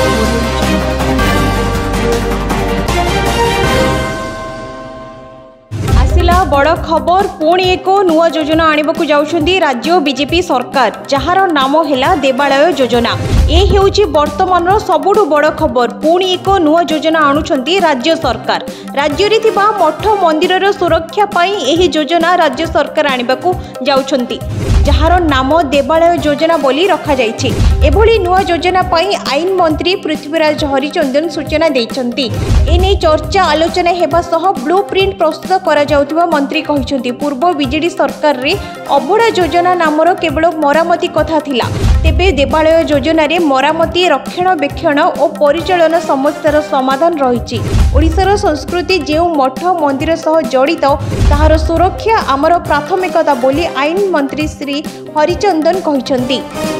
Thank you. বড় খবর পুঁ এক নূয়া যোজনা আনবাক যাচ্ছেন রাজ্য বিজেপি সরকার যার নাম হল দেবালয় যোজনা এ হচ্ছে বর্তমানর সবুঠ বড় খবর পুঁ এক নূয়া যোজনা আনুচার রাজ্য সরকার রাজ্যের মঠ মন্দিরর সুরক্ষা পাই এই যোজনা রাজ্য সরকার আনবাক যাচ্ছেন যার নাম দেবালয় যোজনা বলে রখাযাই এভাবে নূয়া যোজনা পাই আইন মন্ত্রী পৃথ্বীরাজ হরিচন্দন সূচনা দিয়েছেন এনে চর্চা আলোচনা হওয়া সহ ব্লু প্রিন্ট প্রস্তুত করা ମନ୍ତ୍ରୀ କହିଛନ୍ତି ପୂର୍ବ ବିଜେଡି ସରକାରରେ ଅଭଡ଼ା ଯୋଜନା ନାମର କେବଳ ମରାମତି କଥା ଥିଲା ତେବେ ଦେବାଳୟ ଯୋଜନାରେ ମରାମତି ରକ୍ଷଣାବେକ୍ଷଣ ଓ ପରିଚାଳନ ସମସ୍ୟାର ସମାଧାନ ରହିଛି ଓଡ଼ିଶାର ସଂସ୍କୃତି ଯେଉଁ ମଠ ମନ୍ଦିର ସହ ଜଡ଼ିତ ତାହାର ସୁରକ୍ଷା ଆମର ପ୍ରାଥମିକତା ବୋଲି ଆଇନ ମନ୍ତ୍ରୀ ଶ୍ରୀ ହରିଚନ୍ଦନ କହିଛନ୍ତି